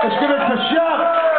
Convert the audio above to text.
Let's give it a shout.